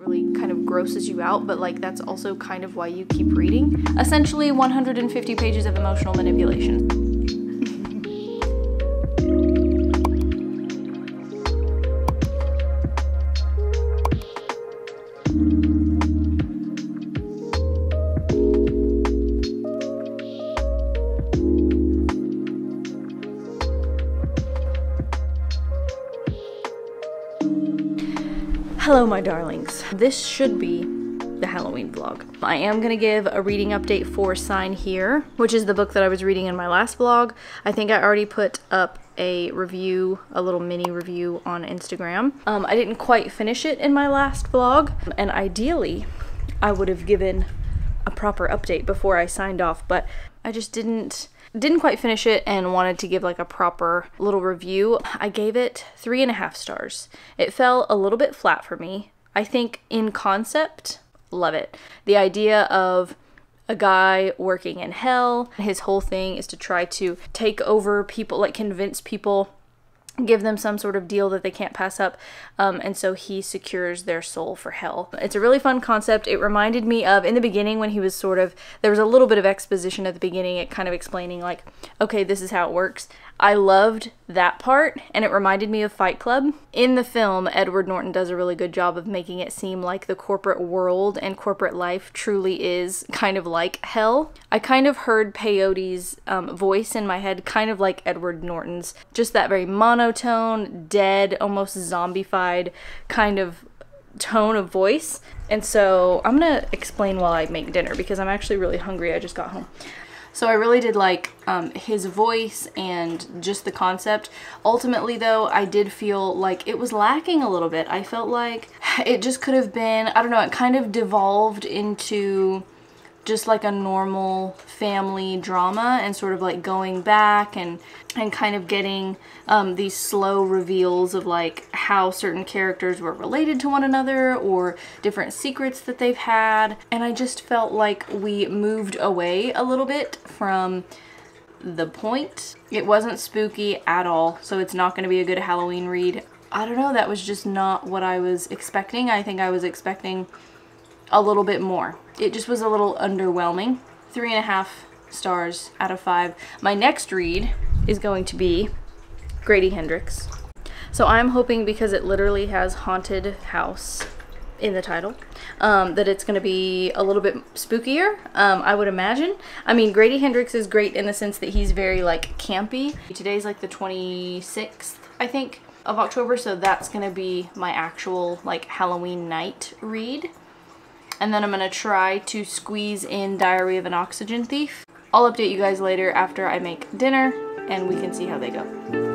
really kind of grosses you out, but like that's also kind of why you keep reading. Essentially 150 pages of emotional manipulation. Hello, my darlings. This should be the Halloween vlog. I am gonna give a reading update for Sign Here, which is the book that I was reading in my last vlog. I think I already put up a review, a little mini review on Instagram. Um, I didn't quite finish it in my last vlog, and ideally, I would have given a proper update before I signed off, but I just didn't didn't quite finish it and wanted to give like a proper little review. I gave it three and a half stars. It fell a little bit flat for me. I think in concept, love it. The idea of a guy working in hell, his whole thing is to try to take over people, like convince people give them some sort of deal that they can't pass up um, and so he secures their soul for hell. It's a really fun concept. It reminded me of in the beginning when he was sort of there was a little bit of exposition at the beginning it kind of explaining like okay this is how it works. I loved that part, and it reminded me of Fight Club. In the film, Edward Norton does a really good job of making it seem like the corporate world and corporate life truly is kind of like hell. I kind of heard Peyote's um, voice in my head, kind of like Edward Norton's, just that very monotone, dead, almost zombified kind of tone of voice. And so I'm gonna explain while I make dinner because I'm actually really hungry. I just got home. So I really did like um, his voice and just the concept. Ultimately though, I did feel like it was lacking a little bit. I felt like it just could have been, I don't know, it kind of devolved into just like a normal family drama and sort of like going back and and kind of getting um, these slow reveals of like how certain characters were related to one another or different secrets that they've had and I just felt like we moved away a little bit from the point. It wasn't spooky at all so it's not going to be a good Halloween read. I don't know that was just not what I was expecting. I think I was expecting a little bit more. It just was a little underwhelming. Three and a half stars out of five. My next read is going to be Grady Hendrix. So I'm hoping because it literally has haunted house in the title um, that it's going to be a little bit spookier um, I would imagine I mean Grady Hendrix is great in the sense that he's very like campy today's like the 26th I think of October so that's going to be my actual like Halloween night read and then I'm going to try to squeeze in Diary of an Oxygen Thief. I'll update you guys later after I make dinner and we can see how they go.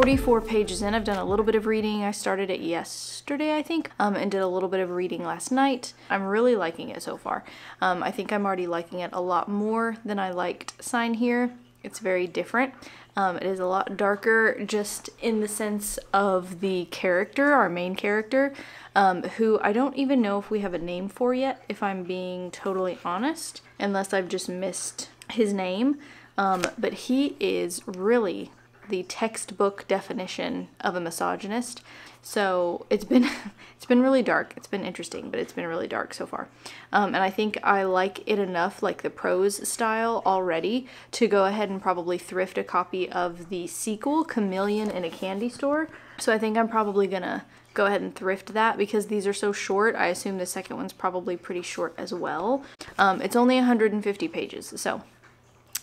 44 pages in. I've done a little bit of reading. I started it yesterday, I think, um, and did a little bit of reading last night. I'm really liking it so far. Um, I think I'm already liking it a lot more than I liked Sign Here. It's very different. Um, it is a lot darker just in the sense of the character, our main character, um, who I don't even know if we have a name for yet, if I'm being totally honest, unless I've just missed his name. Um, but he is really the textbook definition of a misogynist. So it's been it's been really dark. It's been interesting, but it's been really dark so far. Um, and I think I like it enough, like the prose style already, to go ahead and probably thrift a copy of the sequel, Chameleon in a Candy Store. So I think I'm probably gonna go ahead and thrift that because these are so short. I assume the second one's probably pretty short as well. Um, it's only 150 pages, so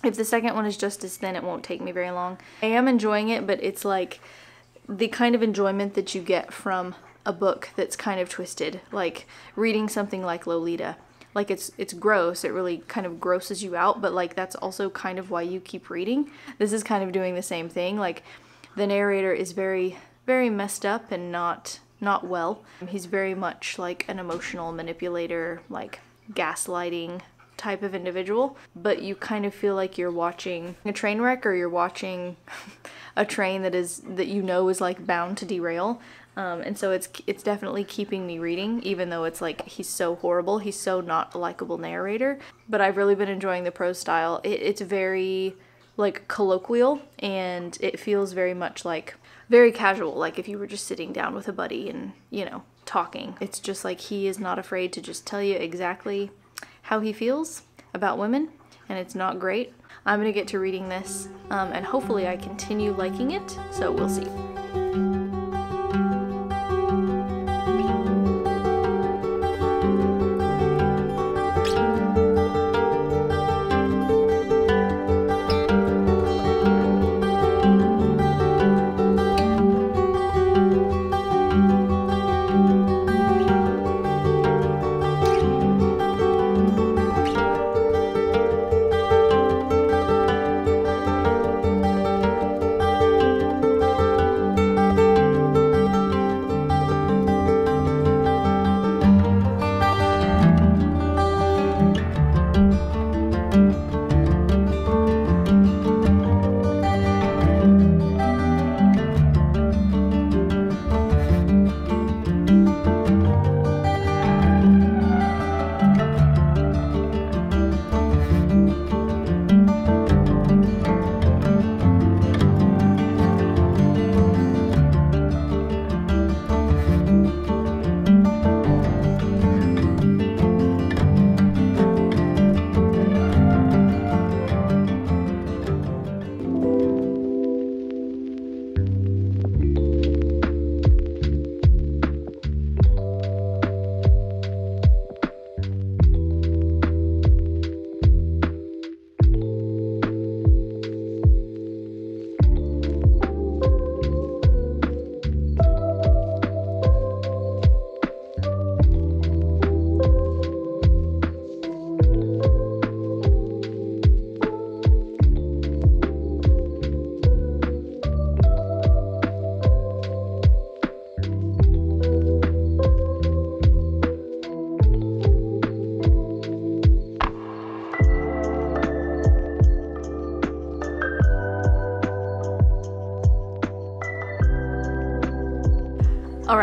If the second one is just as thin, it won't take me very long. I am enjoying it, but it's like the kind of enjoyment that you get from a book that's kind of twisted, like reading something like Lolita. Like it's it's gross. It really kind of grosses you out, but like that's also kind of why you keep reading. This is kind of doing the same thing. Like the narrator is very very messed up and not not well. He's very much like an emotional manipulator, like gaslighting type of individual, but you kind of feel like you're watching a train wreck or you're watching a train that is that you know is like bound to derail. Um, and so it's it's definitely keeping me reading, even though it's like he's so horrible. He's so not a likable narrator. But I've really been enjoying the prose style. It, it's very like colloquial, and it feels very much like very casual, like if you were just sitting down with a buddy and you know talking. It's just like he is not afraid to just tell you exactly how he feels about women, and it's not great. I'm gonna get to reading this, um, and hopefully I continue liking it. So we'll see.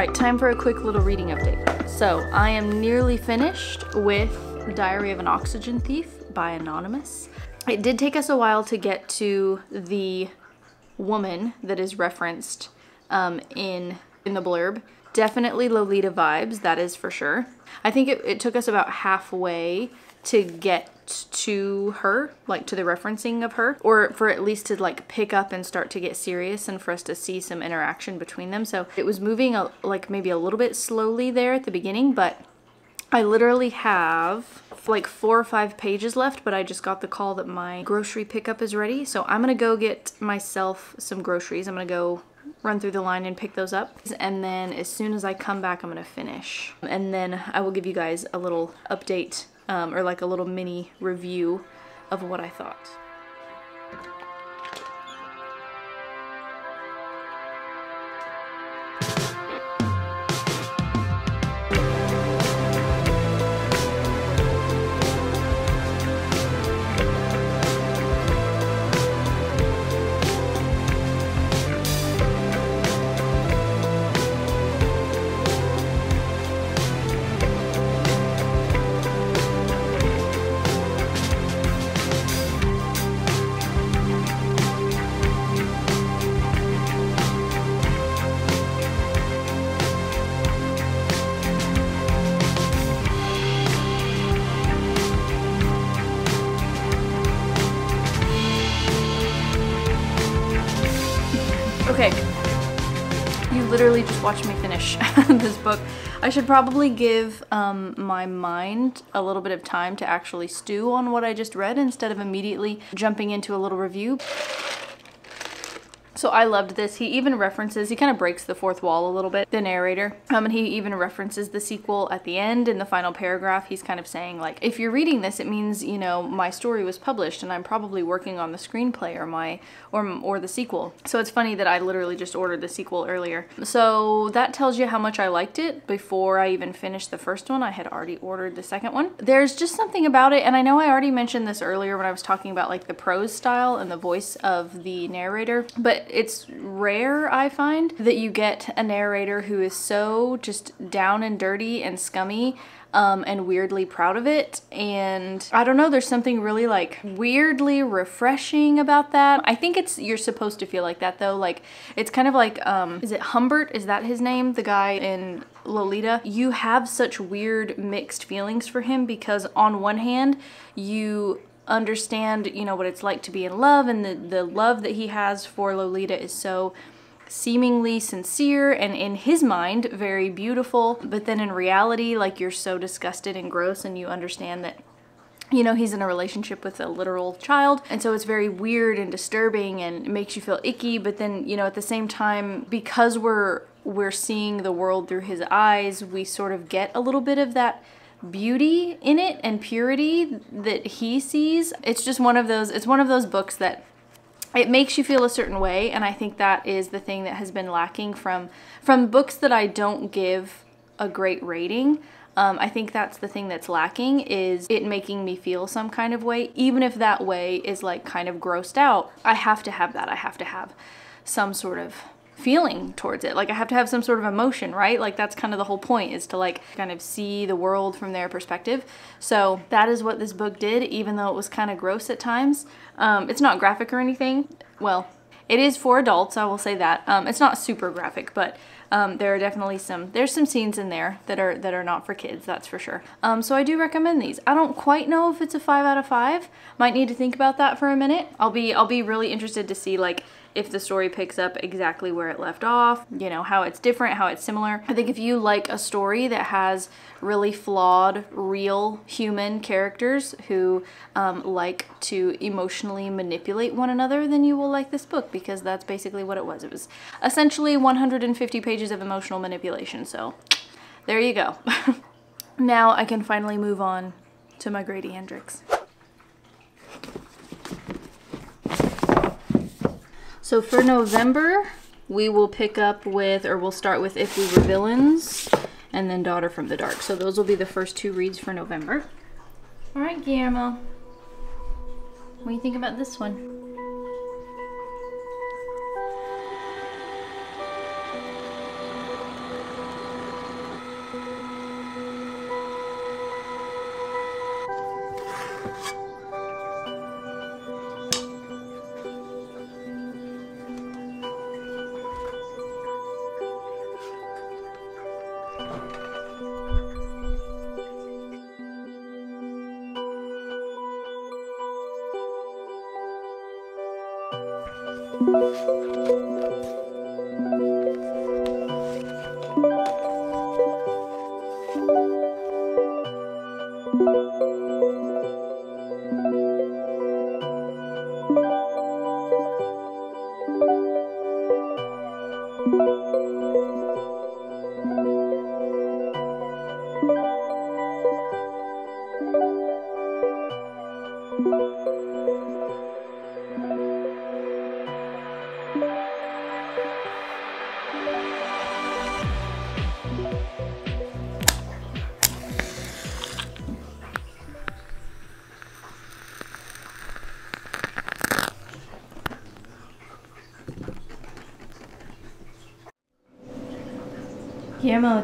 All right, time for a quick little reading update. So, I am nearly finished with Diary of an Oxygen Thief by Anonymous. It did take us a while to get to the woman that is referenced um, in in the blurb. Definitely Lolita vibes, that is for sure. I think it, it took us about halfway to get to her, like to the referencing of her, or for at least to like pick up and start to get serious and for us to see some interaction between them. So it was moving a, like maybe a little bit slowly there at the beginning, but I literally have like four or five pages left, but I just got the call that my grocery pickup is ready. So I'm gonna go get myself some groceries. I'm gonna go run through the line and pick those up. And then as soon as I come back, I'm gonna finish. And then I will give you guys a little update um, or like a little mini review of what I thought. You literally just watched me finish this book. I should probably give um, my mind a little bit of time to actually stew on what I just read instead of immediately jumping into a little review. So I loved this. He even references, he kind of breaks the fourth wall a little bit, the narrator. Um, and he even references the sequel at the end in the final paragraph. He's kind of saying like, if you're reading this, it means, you know, my story was published and I'm probably working on the screenplay or my, or, or the sequel. So it's funny that I literally just ordered the sequel earlier. So that tells you how much I liked it before I even finished the first one. I had already ordered the second one. There's just something about it. And I know I already mentioned this earlier when I was talking about like the prose style and the voice of the narrator, it's rare, I find, that you get a narrator who is so just down and dirty and scummy um, and weirdly proud of it. And I don't know, there's something really like weirdly refreshing about that. I think it's, you're supposed to feel like that though. Like, it's kind of like, um, is it Humbert? Is that his name? The guy in Lolita? You have such weird mixed feelings for him because on one hand, you understand, you know, what it's like to be in love and the, the love that he has for Lolita is so seemingly sincere and in his mind very beautiful. But then in reality like you're so disgusted and gross and you understand that you know he's in a relationship with a literal child. And so it's very weird and disturbing and it makes you feel icky. But then you know at the same time because we're we're seeing the world through his eyes we sort of get a little bit of that beauty in it and purity that he sees. It's just one of those it's one of those books that it makes you feel a certain way and I think that is the thing that has been lacking from from books that I don't give a great rating. Um, I think that's the thing that's lacking is it making me feel some kind of way, even if that way is like kind of grossed out. I have to have that. I have to have some sort of feeling towards it. Like I have to have some sort of emotion, right? Like that's kind of the whole point is to like kind of see the world from their perspective. So that is what this book did, even though it was kind of gross at times. Um, it's not graphic or anything. Well, it is for adults, I will say that. Um, it's not super graphic, but um, there are definitely some, there's some scenes in there that are that are not for kids, that's for sure. Um, so I do recommend these. I don't quite know if it's a five out of five. Might need to think about that for a minute. I'll be, I'll be really interested to see like if the story picks up exactly where it left off, you know, how it's different, how it's similar. I think if you like a story that has really flawed, real human characters who um, like to emotionally manipulate one another, then you will like this book because that's basically what it was. It was essentially 150 pages of emotional manipulation. So there you go. now I can finally move on to my Grady Hendrix. So for November, we will pick up with, or we'll start with If We Were Villains, and then Daughter from the Dark. So those will be the first two reads for November. All right, Guillermo. What do you think about this one?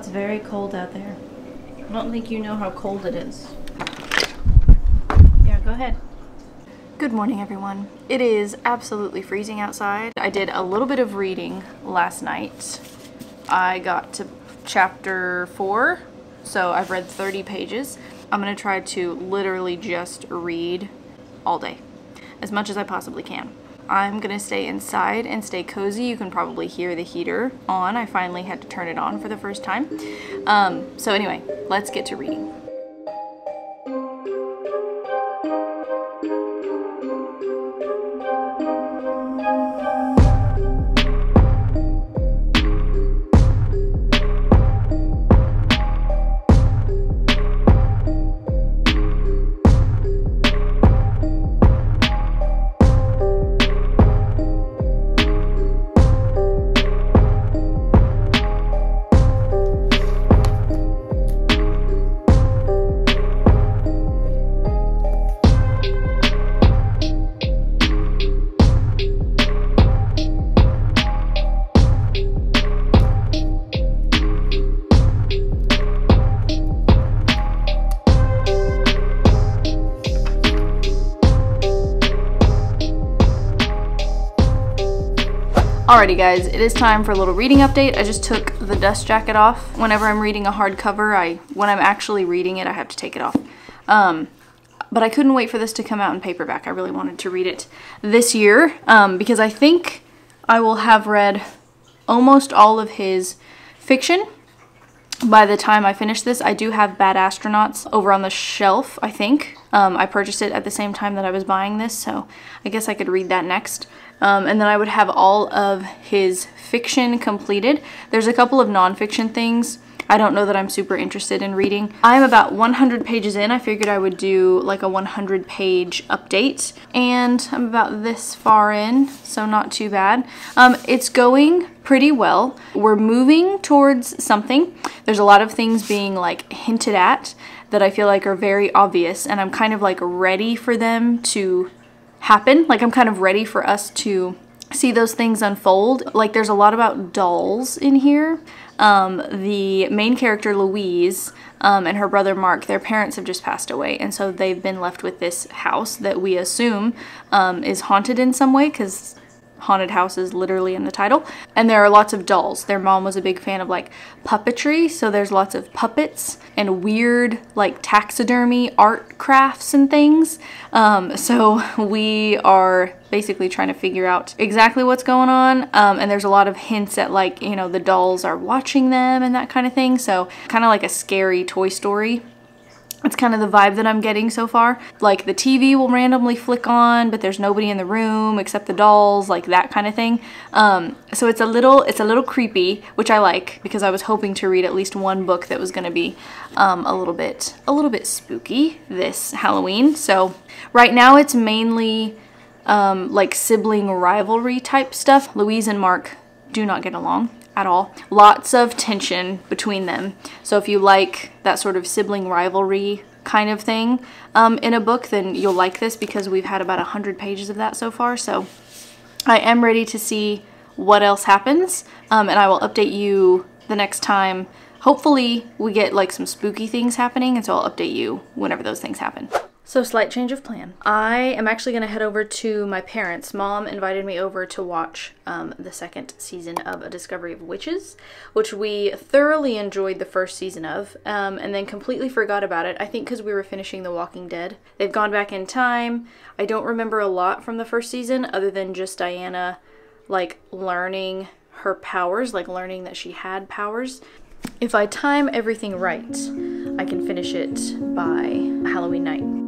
It's very cold out there. I don't think you know how cold it is. Yeah, go ahead. Good morning, everyone. It is absolutely freezing outside. I did a little bit of reading last night. I got to chapter four, so I've read 30 pages. I'm gonna try to literally just read all day, as much as I possibly can. I'm gonna stay inside and stay cozy. You can probably hear the heater on. I finally had to turn it on for the first time. Um, so anyway, let's get to reading. Alrighty guys, it is time for a little reading update. I just took the dust jacket off. Whenever I'm reading a hardcover, I when I'm actually reading it, I have to take it off. Um, but I couldn't wait for this to come out in paperback. I really wanted to read it this year um, because I think I will have read almost all of his fiction by the time I finish this. I do have Bad Astronauts over on the shelf, I think. Um, I purchased it at the same time that I was buying this, so I guess I could read that next. Um, and then I would have all of his fiction completed. There's a couple of nonfiction things I don't know that I'm super interested in reading. I'm about 100 pages in. I figured I would do like a 100 page update and I'm about this far in, so not too bad. Um, it's going pretty well. We're moving towards something. There's a lot of things being like hinted at that I feel like are very obvious and I'm kind of like ready for them to happen. Like I'm kind of ready for us to see those things unfold. Like there's a lot about dolls in here. Um, the main character Louise um, and her brother Mark, their parents have just passed away, and so they've been left with this house that we assume um, is haunted in some way because haunted house is literally in the title. And there are lots of dolls. Their mom was a big fan of like puppetry, so there's lots of puppets and weird like taxidermy art crafts and things. Um, so we are basically trying to figure out exactly what's going on. Um, and there's a lot of hints at like, you know, the dolls are watching them and that kind of thing. So kind of like a scary Toy Story that's kind of the vibe that I'm getting so far. Like the TV will randomly flick on, but there's nobody in the room except the dolls, like that kind of thing. Um, so it's a little, it's a little creepy, which I like because I was hoping to read at least one book that was going to be um, a little bit, a little bit spooky this Halloween. So right now it's mainly um, like sibling rivalry type stuff. Louise and Mark do not get along at all. Lots of tension between them. So if you like that sort of sibling rivalry kind of thing um, in a book, then you'll like this because we've had about 100 pages of that so far. So I am ready to see what else happens um, and I will update you the next time. Hopefully we get like some spooky things happening and so I'll update you whenever those things happen. So slight change of plan. I am actually going to head over to my parents. Mom invited me over to watch um, the second season of A Discovery of Witches, which we thoroughly enjoyed the first season of, um, and then completely forgot about it. I think because we were finishing The Walking Dead. They've gone back in time. I don't remember a lot from the first season other than just Diana like learning her powers, like learning that she had powers. If I time everything right, I can finish it by Halloween night.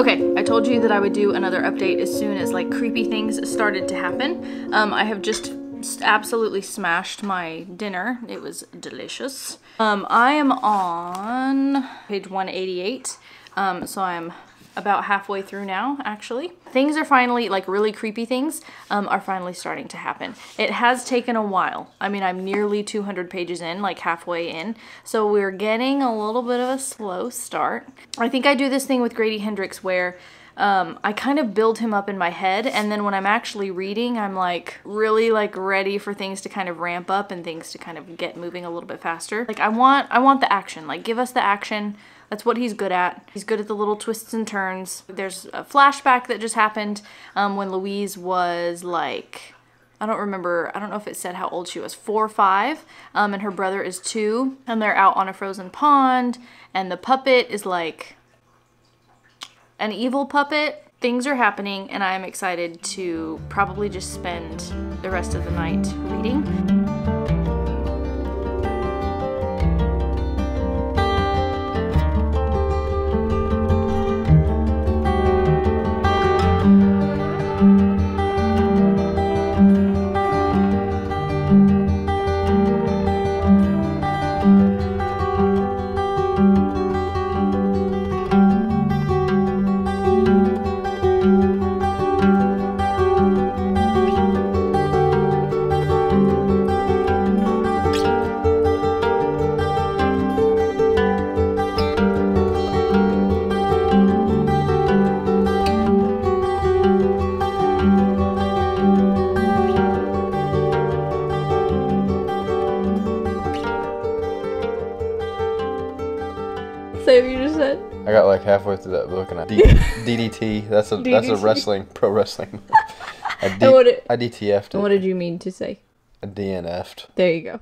Okay, I told you that I would do another update as soon as like creepy things started to happen. Um, I have just absolutely smashed my dinner. It was delicious. Um, I am on page 188, um, so I'm about halfway through now, actually. Things are finally, like really creepy things, um, are finally starting to happen. It has taken a while. I mean, I'm nearly 200 pages in, like halfway in. So we're getting a little bit of a slow start. I think I do this thing with Grady Hendrix where um, I kind of build him up in my head and then when I'm actually reading I'm like really like ready for things to kind of ramp up and things to kind of get moving a little bit faster. Like I want I want the action like give us the action that's what he's good at. He's good at the little twists and turns. There's a flashback that just happened um, when Louise was like, I don't remember, I don't know if it said how old she was, four or five, um, and her brother is two, and they're out on a frozen pond, and the puppet is like an evil puppet. Things are happening, and I am excited to probably just spend the rest of the night reading. D- DDT. That's a that's a wrestling pro wrestling. I, D- And what it- I DTF'd what did you mean to say? I DNF'd. There you go.